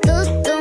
como tú, tú.